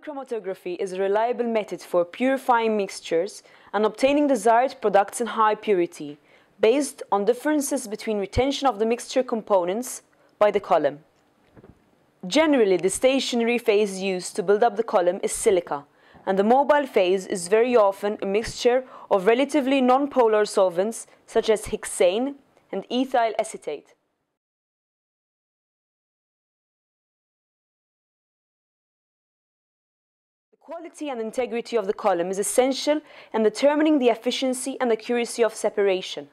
chromatography is a reliable method for purifying mixtures and obtaining desired products in high purity, based on differences between retention of the mixture components by the column. Generally, the stationary phase used to build up the column is silica, and the mobile phase is very often a mixture of relatively non-polar solvents such as hexane and ethyl acetate. Quality and integrity of the column is essential in determining the efficiency and accuracy of separation.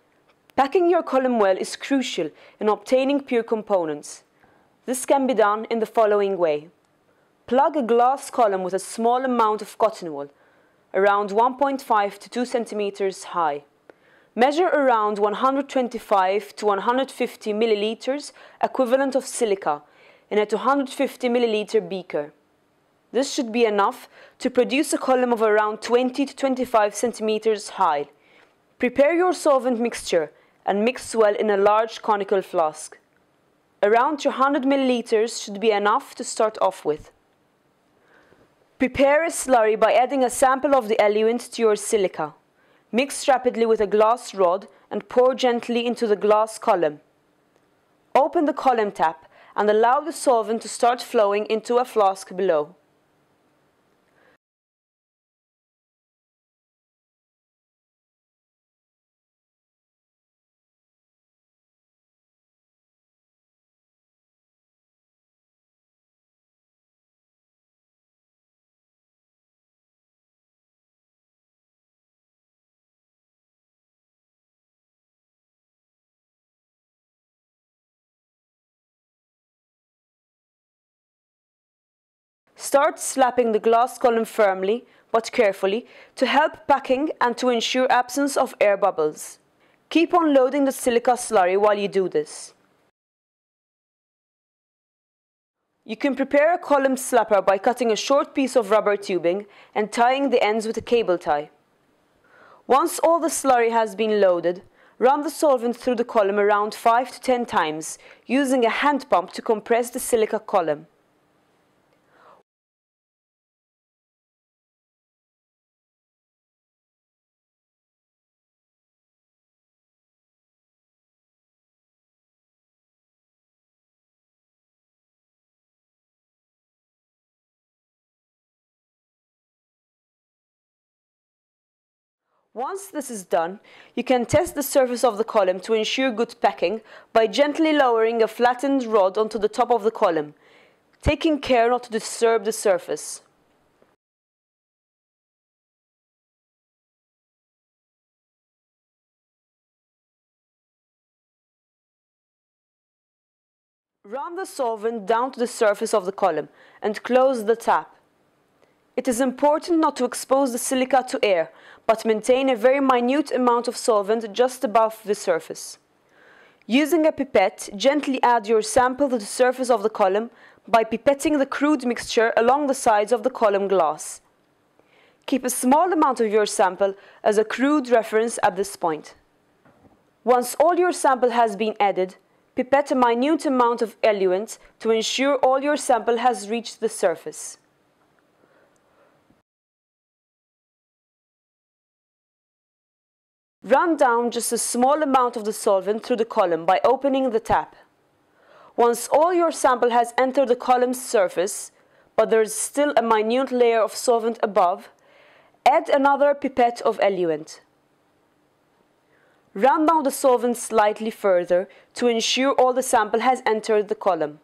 Packing your column well is crucial in obtaining pure components. This can be done in the following way. Plug a glass column with a small amount of cotton wool, around 1.5 to 2 centimeters high. Measure around 125 to 150 milliliters equivalent of silica in a 250 milliliter beaker. This should be enough to produce a column of around 20 to 25 centimeters high. Prepare your solvent mixture and mix well in a large conical flask. Around 200 milliliters should be enough to start off with. Prepare a slurry by adding a sample of the eluent to your silica. Mix rapidly with a glass rod and pour gently into the glass column. Open the column tap and allow the solvent to start flowing into a flask below. Start slapping the glass column firmly but carefully to help packing and to ensure absence of air bubbles. Keep on loading the silica slurry while you do this. You can prepare a column slapper by cutting a short piece of rubber tubing and tying the ends with a cable tie. Once all the slurry has been loaded, run the solvent through the column around 5 to 10 times using a hand pump to compress the silica column. Once this is done, you can test the surface of the column to ensure good packing by gently lowering a flattened rod onto the top of the column, taking care not to disturb the surface. Run the solvent down to the surface of the column and close the tap. It is important not to expose the silica to air, but maintain a very minute amount of solvent just above the surface. Using a pipette, gently add your sample to the surface of the column by pipetting the crude mixture along the sides of the column glass. Keep a small amount of your sample as a crude reference at this point. Once all your sample has been added, pipette a minute amount of eluent to ensure all your sample has reached the surface. Run down just a small amount of the solvent through the column by opening the tap. Once all your sample has entered the column's surface, but there is still a minute layer of solvent above, add another pipette of eluent. Run down the solvent slightly further to ensure all the sample has entered the column.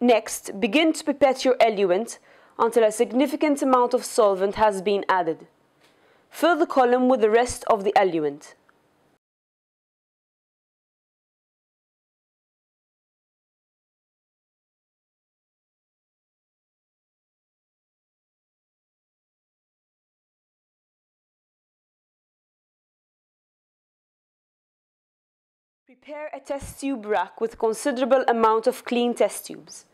Next, begin to pipette your eluent until a significant amount of solvent has been added. Fill the column with the rest of the eluent. Prepare a test tube rack with considerable amount of clean test tubes.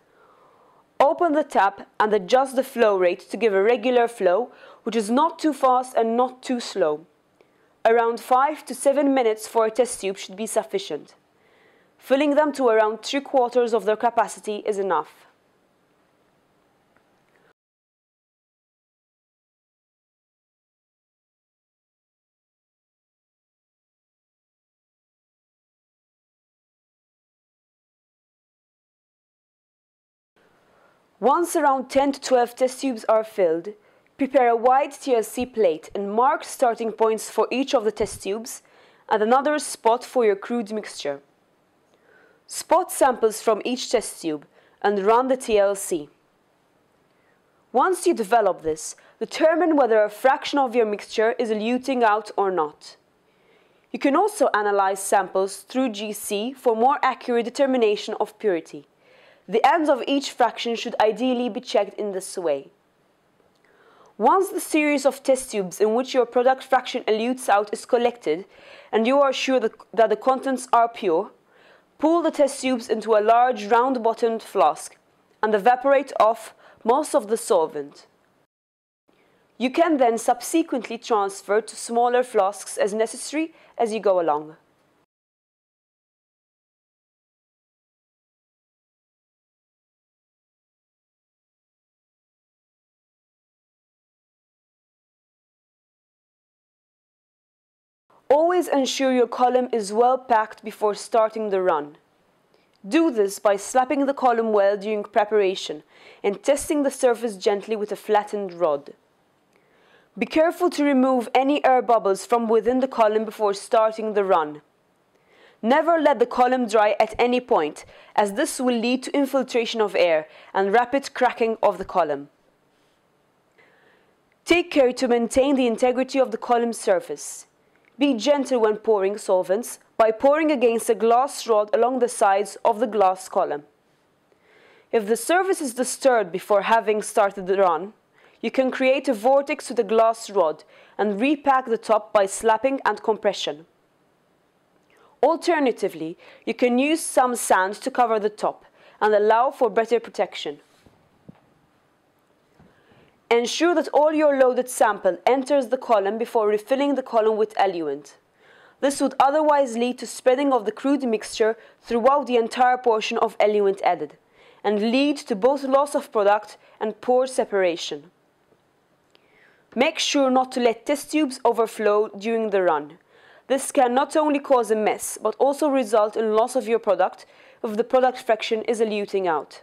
Open the tap and adjust the flow rate to give a regular flow which is not too fast and not too slow. Around 5 to 7 minutes for a test tube should be sufficient. Filling them to around 3 quarters of their capacity is enough. Once around 10 to 12 test tubes are filled, prepare a wide TLC plate and mark starting points for each of the test tubes and another spot for your crude mixture. Spot samples from each test tube and run the TLC. Once you develop this, determine whether a fraction of your mixture is eluting out or not. You can also analyze samples through GC for more accurate determination of purity. The ends of each fraction should ideally be checked in this way. Once the series of test tubes in which your product fraction elutes out is collected and you are sure that, that the contents are pure, pull the test tubes into a large round-bottomed flask and evaporate off most of the solvent. You can then subsequently transfer to smaller flasks as necessary as you go along. Always ensure your column is well packed before starting the run. Do this by slapping the column well during preparation and testing the surface gently with a flattened rod. Be careful to remove any air bubbles from within the column before starting the run. Never let the column dry at any point, as this will lead to infiltration of air and rapid cracking of the column. Take care to maintain the integrity of the column surface. Be gentle when pouring solvents by pouring against a glass rod along the sides of the glass column. If the surface is disturbed before having started the run, you can create a vortex with a glass rod and repack the top by slapping and compression. Alternatively, you can use some sand to cover the top and allow for better protection. Ensure that all your loaded sample enters the column before refilling the column with eluent. This would otherwise lead to spreading of the crude mixture throughout the entire portion of eluent added, and lead to both loss of product and poor separation. Make sure not to let test tubes overflow during the run. This can not only cause a mess, but also result in loss of your product if the product fraction is eluting out.